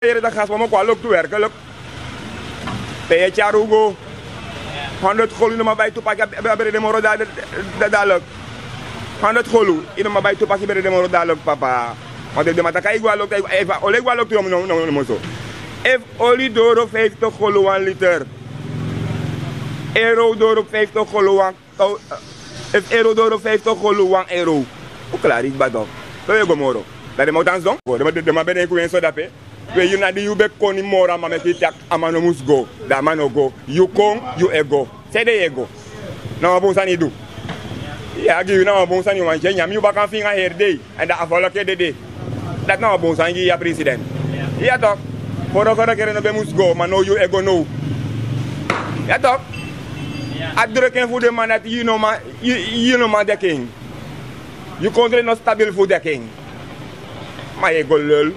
Hier dat gas, maar ook wel ook te werkelijk. Ben je charugo? 100 golu nog maar bij toepak, hebben de moro dadelijk. 100 golu, in maar bij toepak, hebben de moro dadelijk, papa. Want ik dat ik wel ook, even, oleg wel ook, no, no, no, no, zo. If olie op 50 golu 1 liter. Euro op 50 golu 1, if door op 50 golu 1 euro. Hoe klaar is dat dan? Zo je gomoro. Dat de moutans dan? De ma ben ik weer zo dat hè. We you na di you be koni mora ma me kitak amano mus go. Da mano go. You come, you ego. Say the ego. Na ma bonsa ni do. Ja, gi na ma bonsa ni wan nyam you bakan finga her day. And da afolo ke de de. Dat na ma bonsa ngi ya president. Ja toch. Foro foro kere no be mus go, ma no you ego no. Ja toch. Uitdrukken voor de man dat you know ma you, you know ma dekking. You country no stable voor dekking. Maar ego lul.